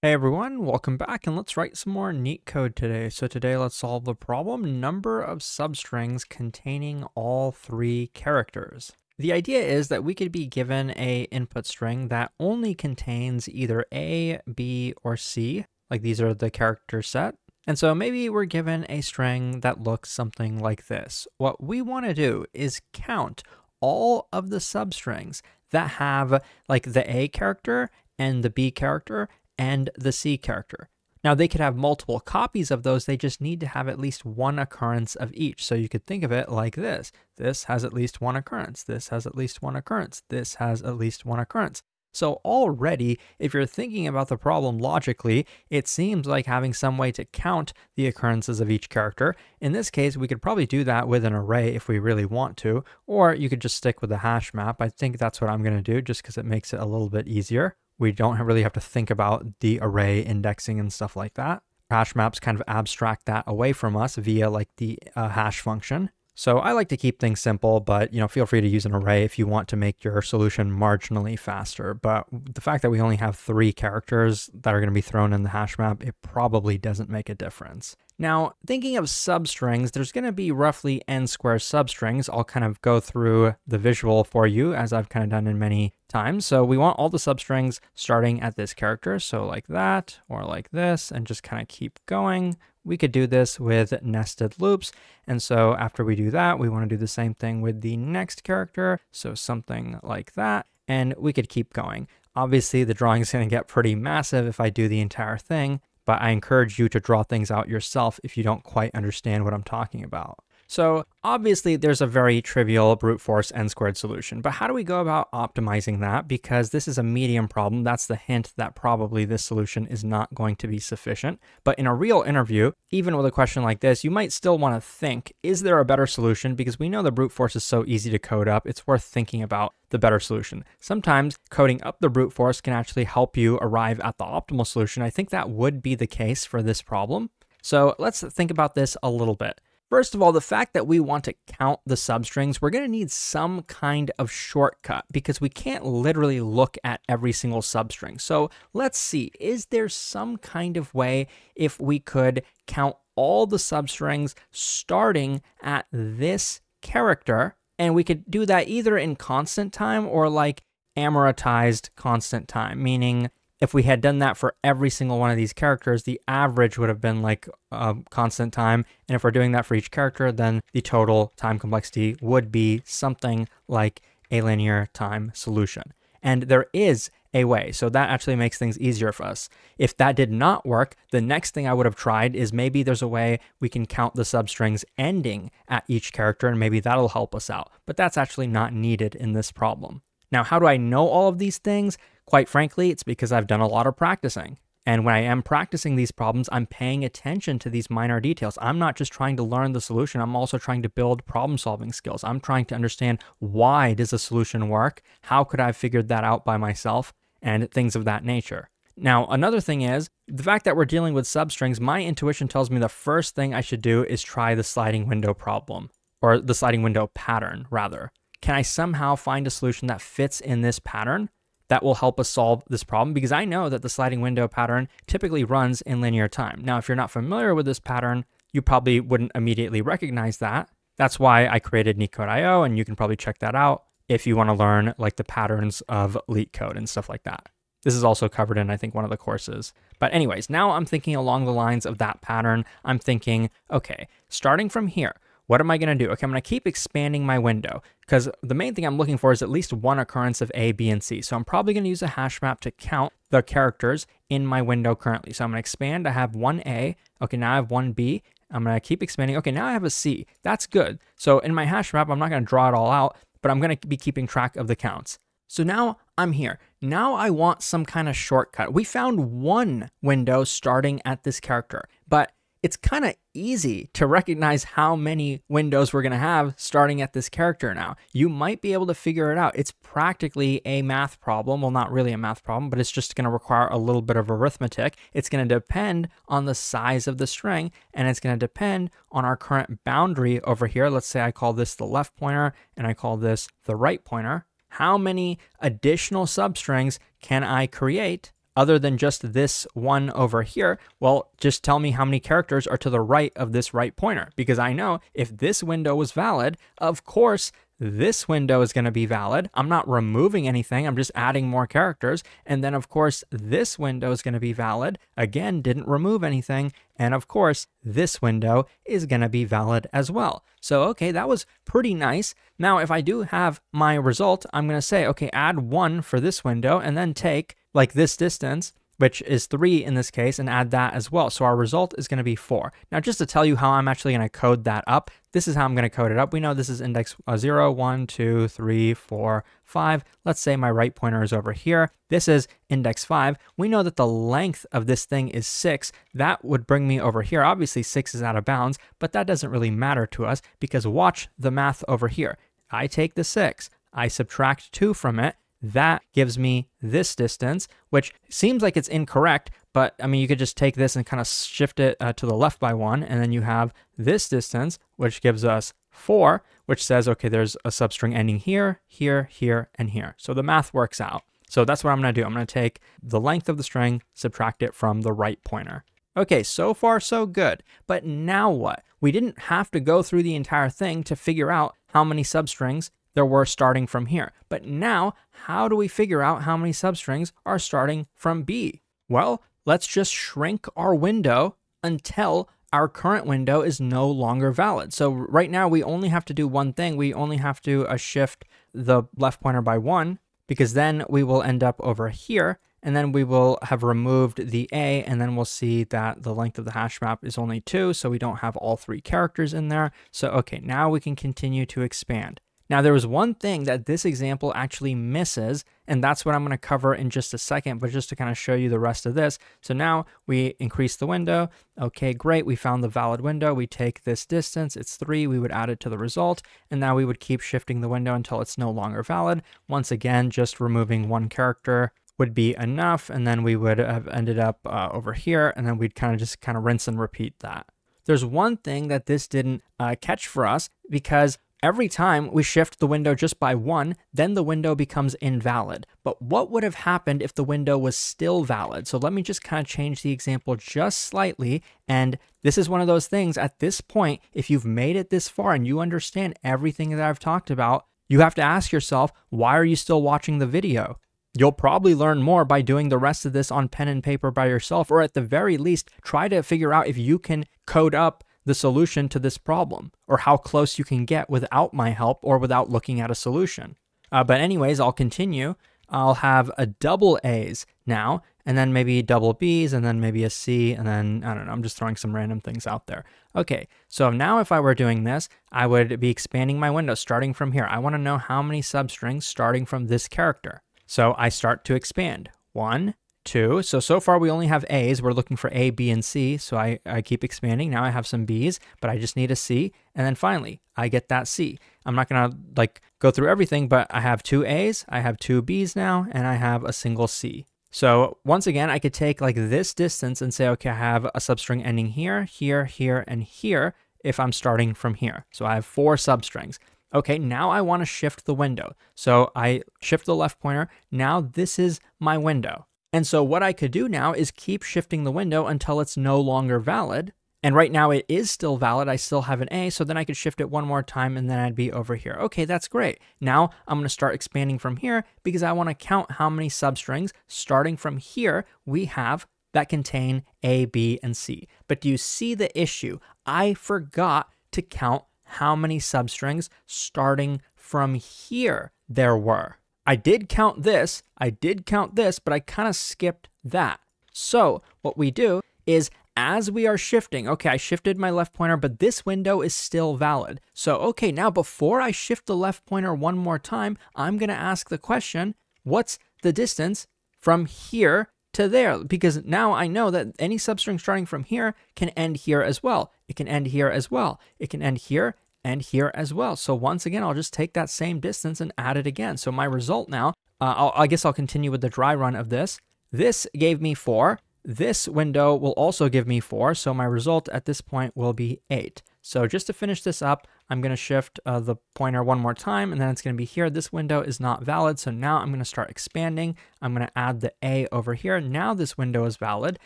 Hey everyone, welcome back and let's write some more neat code today. So today let's solve the problem number of substrings containing all three characters. The idea is that we could be given a input string that only contains either A, B, or C, like these are the character set. And so maybe we're given a string that looks something like this. What we want to do is count all of the substrings that have like the A character and the B character and the C character. Now, they could have multiple copies of those, they just need to have at least one occurrence of each. So you could think of it like this this has at least one occurrence, this has at least one occurrence, this has at least one occurrence. So, already, if you're thinking about the problem logically, it seems like having some way to count the occurrences of each character. In this case, we could probably do that with an array if we really want to, or you could just stick with the hash map. I think that's what I'm going to do just because it makes it a little bit easier we don't really have to think about the array indexing and stuff like that. Hash maps kind of abstract that away from us via like the uh, hash function. So I like to keep things simple, but you know, feel free to use an array if you want to make your solution marginally faster. But the fact that we only have three characters that are going to be thrown in the hash map, it probably doesn't make a difference. Now, thinking of substrings, there's going to be roughly n square substrings. I'll kind of go through the visual for you as I've kind of done in many times. So we want all the substrings starting at this character. So like that or like this and just kind of keep going. We could do this with nested loops. And so after we do that, we want to do the same thing with the next character. So something like that. And we could keep going. Obviously, the drawing is going to get pretty massive if I do the entire thing but I encourage you to draw things out yourself if you don't quite understand what I'm talking about. So obviously there's a very trivial brute force n squared solution, but how do we go about optimizing that? Because this is a medium problem, that's the hint that probably this solution is not going to be sufficient. But in a real interview, even with a question like this, you might still want to think, is there a better solution? Because we know the brute force is so easy to code up, it's worth thinking about the better solution. Sometimes coding up the brute force can actually help you arrive at the optimal solution. I think that would be the case for this problem. So let's think about this a little bit. First of all, the fact that we want to count the substrings, we're going to need some kind of shortcut because we can't literally look at every single substring. So let's see, is there some kind of way if we could count all the substrings starting at this character? And we could do that either in constant time or like amortized constant time, meaning if we had done that for every single one of these characters, the average would have been like a constant time. And if we're doing that for each character, then the total time complexity would be something like a linear time solution. And there is a way. So that actually makes things easier for us. If that did not work, the next thing I would have tried is maybe there's a way we can count the substrings ending at each character and maybe that'll help us out. But that's actually not needed in this problem. Now, how do I know all of these things? Quite frankly, it's because I've done a lot of practicing. And when I am practicing these problems, I'm paying attention to these minor details. I'm not just trying to learn the solution, I'm also trying to build problem solving skills. I'm trying to understand why does a solution work? How could I have figured that out by myself? And things of that nature. Now, another thing is the fact that we're dealing with substrings, my intuition tells me the first thing I should do is try the sliding window problem, or the sliding window pattern, rather. Can I somehow find a solution that fits in this pattern that will help us solve this problem? Because I know that the sliding window pattern typically runs in linear time. Now, if you're not familiar with this pattern, you probably wouldn't immediately recognize that. That's why I created NeetCode.io, and you can probably check that out if you want to learn like the patterns of LeetCode and stuff like that. This is also covered in, I think, one of the courses. But, anyways, now I'm thinking along the lines of that pattern. I'm thinking, okay, starting from here, what am I going to do? Okay, I'm going to keep expanding my window because the main thing I'm looking for is at least one occurrence of A, B, and C. So I'm probably going to use a hash map to count the characters in my window currently. So I'm going to expand. I have one A. Okay, now I have one B. I'm going to keep expanding. Okay, now I have a C. That's good. So in my hash map, I'm not going to draw it all out, but I'm going to be keeping track of the counts. So now I'm here. Now I want some kind of shortcut. We found one window starting at this character, but it's kind of easy to recognize how many windows we're going to have starting at this character now. You might be able to figure it out. It's practically a math problem. Well, not really a math problem, but it's just going to require a little bit of arithmetic. It's going to depend on the size of the string, and it's going to depend on our current boundary over here. Let's say I call this the left pointer, and I call this the right pointer. How many additional substrings can I create other than just this one over here, well, just tell me how many characters are to the right of this right pointer. Because I know if this window was valid, of course, this window is going to be valid. I'm not removing anything. I'm just adding more characters. And then, of course, this window is going to be valid. Again, didn't remove anything. And of course, this window is going to be valid as well. So, okay, that was pretty nice. Now, if I do have my result, I'm going to say, okay, add one for this window and then take like this distance which is 3 in this case, and add that as well. So our result is going to be 4. Now, just to tell you how I'm actually going to code that up, this is how I'm going to code it up. We know this is index uh, 0, 1, 2, 3, 4, 5. Let's say my right pointer is over here. This is index 5. We know that the length of this thing is 6. That would bring me over here. Obviously, 6 is out of bounds, but that doesn't really matter to us because watch the math over here. I take the 6, I subtract 2 from it, that gives me this distance, which seems like it's incorrect, but I mean, you could just take this and kind of shift it uh, to the left by one, and then you have this distance, which gives us four, which says, okay, there's a substring ending here, here, here, and here. So the math works out. So that's what I'm gonna do. I'm gonna take the length of the string, subtract it from the right pointer. Okay, so far so good. But now what? We didn't have to go through the entire thing to figure out how many substrings there were starting from here. But now, how do we figure out how many substrings are starting from B? Well, let's just shrink our window until our current window is no longer valid. So right now we only have to do one thing. We only have to uh, shift the left pointer by one because then we will end up over here and then we will have removed the A and then we'll see that the length of the hash map is only two. So we don't have all three characters in there. So, okay, now we can continue to expand. Now, there was one thing that this example actually misses, and that's what I'm going to cover in just a second, but just to kind of show you the rest of this. So now we increase the window. Okay, great. We found the valid window. We take this distance, it's three. We would add it to the result, and now we would keep shifting the window until it's no longer valid. Once again, just removing one character would be enough, and then we would have ended up uh, over here, and then we'd kind of just kind of rinse and repeat that. There's one thing that this didn't uh, catch for us because Every time we shift the window just by one, then the window becomes invalid. But what would have happened if the window was still valid? So let me just kind of change the example just slightly. And this is one of those things at this point, if you've made it this far and you understand everything that I've talked about, you have to ask yourself, why are you still watching the video? You'll probably learn more by doing the rest of this on pen and paper by yourself, or at the very least, try to figure out if you can code up the solution to this problem or how close you can get without my help or without looking at a solution. Uh, but anyways, I'll continue. I'll have a double A's now, and then maybe double B's, and then maybe a C, and then I don't know, I'm just throwing some random things out there. Okay, so now if I were doing this, I would be expanding my window starting from here. I want to know how many substrings starting from this character. So I start to expand. One, two. So, so far we only have A's. We're looking for A, B, and C. So I, I keep expanding. Now I have some B's, but I just need a C. And then finally, I get that C. I'm not going to like go through everything, but I have two A's, I have two B's now, and I have a single C. So once again, I could take like this distance and say, okay, I have a substring ending here, here, here, and here if I'm starting from here. So I have four substrings. Okay, now I want to shift the window. So I shift the left pointer. Now this is my window. And so what I could do now is keep shifting the window until it's no longer valid. And right now it is still valid. I still have an A, so then I could shift it one more time and then I'd be over here. Okay, that's great. Now I'm gonna start expanding from here because I wanna count how many substrings starting from here we have that contain A, B, and C. But do you see the issue? I forgot to count how many substrings starting from here there were. I did count this, I did count this, but I kind of skipped that. So what we do is as we are shifting, okay, I shifted my left pointer, but this window is still valid. So, okay, now before I shift the left pointer one more time, I'm gonna ask the question, what's the distance from here to there? Because now I know that any substring starting from here can end here as well. It can end here as well. It can end here and here as well. So once again, I'll just take that same distance and add it again. So my result now, uh, i guess I'll continue with the dry run of this. This gave me four. This window will also give me four. So my result at this point will be eight. So just to finish this up, I'm going to shift uh, the pointer one more time, and then it's going to be here. This window is not valid, so now I'm going to start expanding. I'm going to add the A over here. Now this window is valid.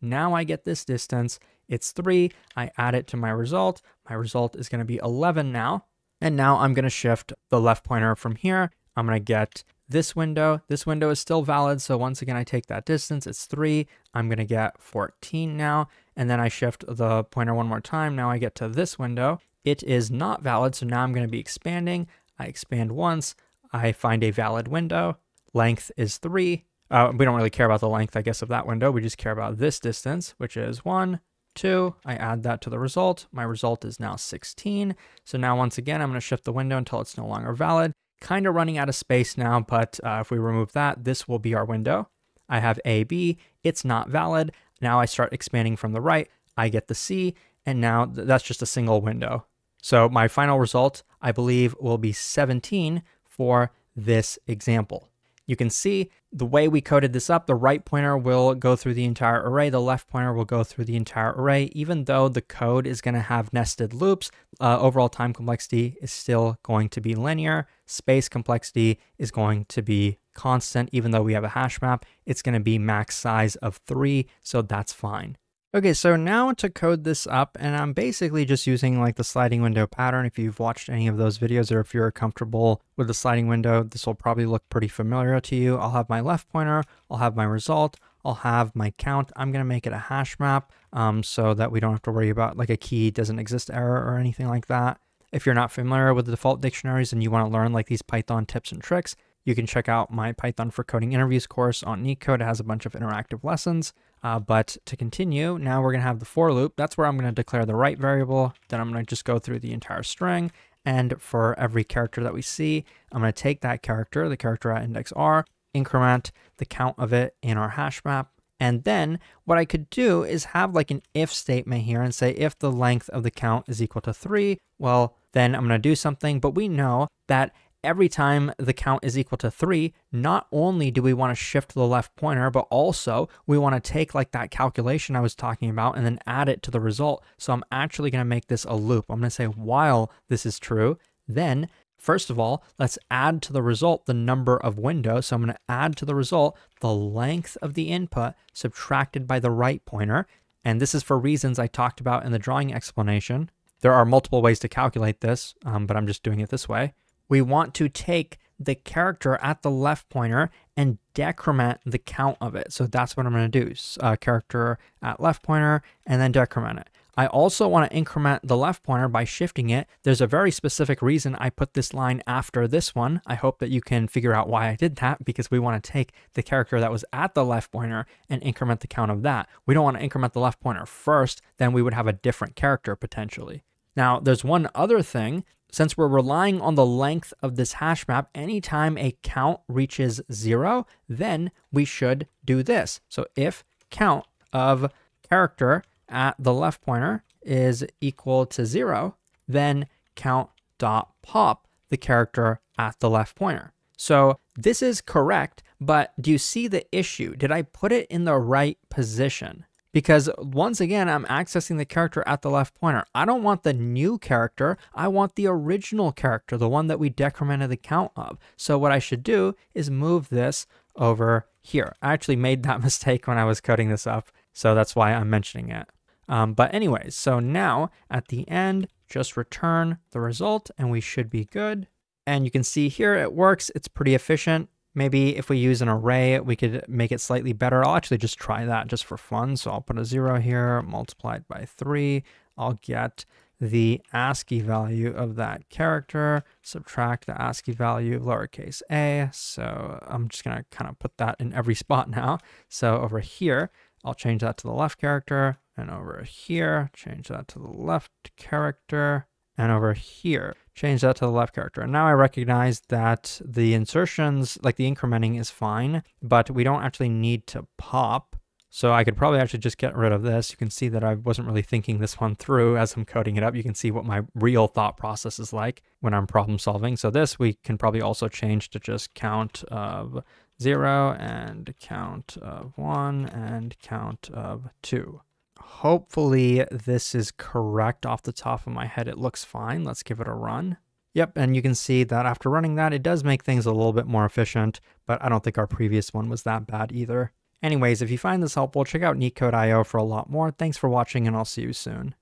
Now I get this distance. It's 3. I add it to my result. My result is going to be 11 now. And now I'm going to shift the left pointer from here. I'm going to get this window. This window is still valid, so once again, I take that distance. It's 3. I'm going to get 14 now and then I shift the pointer one more time. Now I get to this window. It is not valid, so now I'm going to be expanding. I expand once, I find a valid window. Length is 3. Uh, we don't really care about the length, I guess, of that window. We just care about this distance, which is 1, 2. I add that to the result. My result is now 16. So now once again, I'm going to shift the window until it's no longer valid. Kind of running out of space now, but uh, if we remove that, this will be our window. I have AB, it's not valid. Now I start expanding from the right, I get the C, and now th that's just a single window. So my final result, I believe, will be 17 for this example. You can see the way we coded this up, the right pointer will go through the entire array, the left pointer will go through the entire array. Even though the code is going to have nested loops, uh, overall time complexity is still going to be linear. Space complexity is going to be constant. Even though we have a hash map, it's going to be max size of three, so that's fine. Okay, so now to code this up, and I'm basically just using like the sliding window pattern. If you've watched any of those videos or if you're comfortable with the sliding window, this will probably look pretty familiar to you. I'll have my left pointer, I'll have my result, I'll have my count. I'm going to make it a hash map um, so that we don't have to worry about like a key doesn't exist error or anything like that. If you're not familiar with the default dictionaries and you want to learn like these Python tips and tricks, you can check out my Python for Coding interviews course on NeetCode. It has a bunch of interactive lessons. Uh, but to continue, now we're going to have the for loop. That's where I'm going to declare the right variable. Then I'm going to just go through the entire string. And for every character that we see, I'm going to take that character, the character at index r, increment the count of it in our hash map. And then what I could do is have like an if statement here and say if the length of the count is equal to 3, well, then I'm going to do something. But we know that every time the count is equal to three, not only do we want to shift the left pointer, but also we want to take like that calculation I was talking about and then add it to the result. So I'm actually going to make this a loop. I'm going to say while this is true, then First of all, let's add to the result the number of windows. So I'm going to add to the result the length of the input subtracted by the right pointer. And this is for reasons I talked about in the drawing explanation. There are multiple ways to calculate this, um, but I'm just doing it this way we want to take the character at the left pointer and decrement the count of it. So that's what I'm going to do. Uh, character at left pointer and then decrement it. I also want to increment the left pointer by shifting it. There's a very specific reason I put this line after this one. I hope that you can figure out why I did that because we want to take the character that was at the left pointer and increment the count of that. We don't want to increment the left pointer first, then we would have a different character potentially. Now, there's one other thing. Since we're relying on the length of this hash map, anytime a count reaches zero, then we should do this. So if count of character at the left pointer is equal to zero, then count dot pop the character at the left pointer. So this is correct, but do you see the issue? Did I put it in the right position? Because once again, I'm accessing the character at the left pointer. I don't want the new character. I want the original character, the one that we decremented the count of. So what I should do is move this over here. I actually made that mistake when I was coding this up, so that's why I'm mentioning it. Um, but anyways, so now at the end, just return the result and we should be good. And you can see here it works. It's pretty efficient. Maybe if we use an array, we could make it slightly better. I'll actually just try that just for fun. So I'll put a zero here, multiplied by three. I'll get the ASCII value of that character, subtract the ASCII value of lowercase a. So I'm just going to kind of put that in every spot now. So over here, I'll change that to the left character. And over here, change that to the left character. And over here, change that to the left character. And now I recognize that the insertions, like the incrementing is fine, but we don't actually need to pop. So I could probably actually just get rid of this. You can see that I wasn't really thinking this one through as I'm coding it up. You can see what my real thought process is like when I'm problem solving. So this we can probably also change to just count of zero and count of one and count of two. Hopefully this is correct off the top of my head. It looks fine. Let's give it a run. Yep, and you can see that after running that, it does make things a little bit more efficient, but I don't think our previous one was that bad either. Anyways, if you find this helpful, check out neetcode.io for a lot more. Thanks for watching, and I'll see you soon.